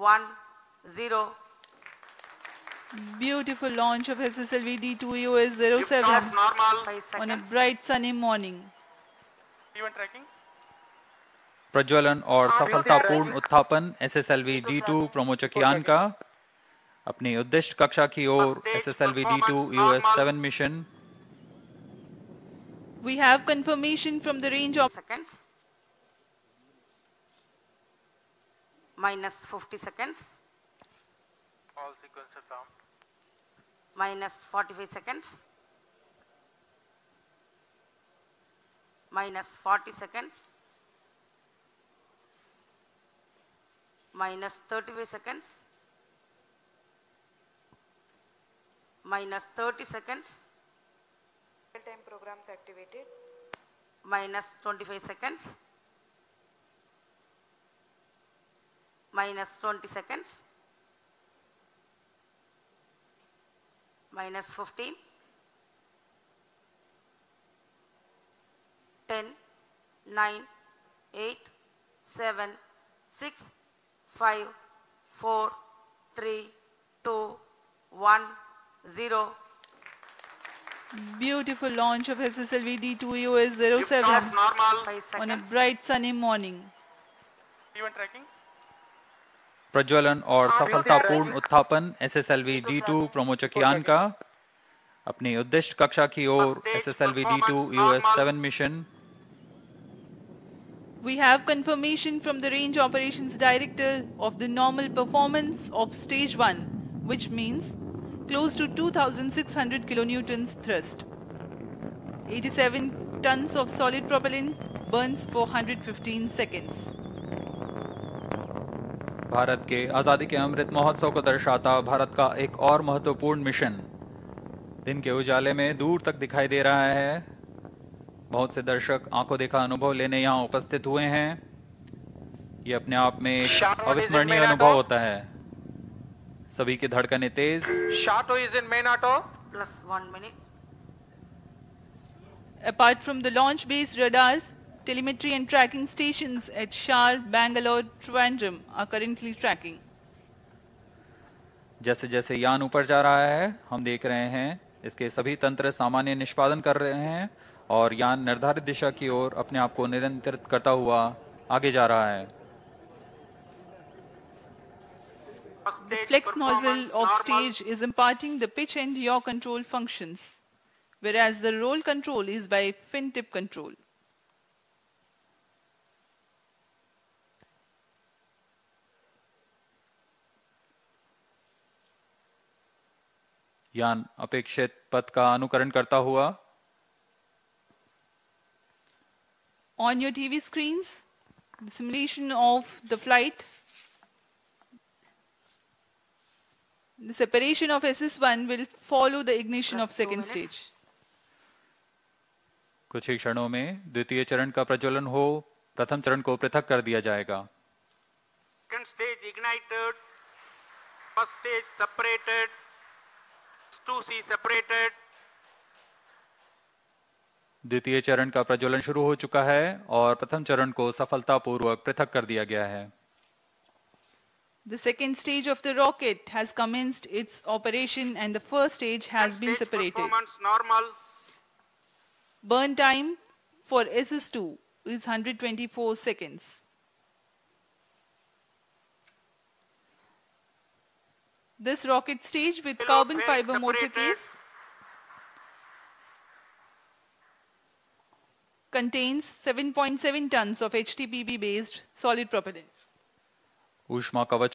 one, zero. Beautiful launch of SSLV D2 EOS 07 Liftoff normal. Five on a seconds. bright sunny morning. Event tracking. प्रज्वलन और सफलतापूर्ण उत्थापन SSLV डी2 प्रोमोचकियान का अपनी उद्दिष्ट कक्षा की ओर SSLV D two US 7 mission We have confirmation from the range of Seconds. Minus 50 seconds. All sequences found. Minus 45 seconds. Minus 40 seconds. Minus 35 seconds. Minus 30 seconds. Real-time programs activated. minus 25 seconds, minus 20 seconds, minus 15, 10, 9, 8, 7, 6, 5, 4, 3, 2, 1, 0. beautiful launch of SSLV D2 EOS Liftoff 07 on a bright sunny morning. Event tracking. प्रज्वलन और सफलतापूर्ण उत्थापन SSLV डी2 प्रोमोचकियान का अपनी उद्दिष्ट कक्षा की ओर SSLV D two EOS 7 mission We have confirmation from the Range Operations Director of the normal performance of stage 1, which means close to 2600 kilonewtons thrust. 87 tons of solid propellant burns for 115 seconds. Bharat के आज़ादी के अमृत महोत्सव को दर्शाता भारत का एक और महत्वपूर्ण mission. दिन के उजाले में दूर तक दिखाई दे रहा है। बहुत से दर्शक आँखों देखा अनुभव लेने यहाँ उपस्थित हुए हैं। ये अपने आप में अविस्मरणीय अनुभव होता है। सभी की धड़कने तेज। Shato is in main auto. plus 1 minute. Apart from the launch based radars, telemetry and tracking stations at Shar, Bangalore, Trivandrum are currently tracking. जैसे जैसे यान ऊपर जा रहा है हम देख रहे हैं इसके सभी तंत्र सामान्य निष्पादन कर रहे हैं और यान निर्धारित दिशा की ओर अपने आप को निरंतरित करता हुआ आगे जा रहा है The flex nozzle of stage is imparting the pitch and yaw control functions, whereas the roll control is by fin tip control. यान अपेक्षित पथ का अनुकरण करता हुआ On your TV screens, the simulation of the flight, the separation of SS1 will follow the ignition of second stage. कुछ ही क्षणों में द्वितीय चरण का प्रज्वलन हो प्रथम चरण को पृथक कर दिया जाएगा Second stage ignited. First stage separated. 2C separated. द्वितीय चरण का प्रज्वलन शुरू हो चुका है और प्रथम चरण को सफलतापूर्वक पृथक कर दिया गया है The second stage of the rocket has commenced its operation and the first stage has been separated. Performance normal. Burn time for SS2 is 124 seconds. This rocket stage with carbon fiber motor case contains 7.7 tons of HTPB based solid propellant. Ushma Kavach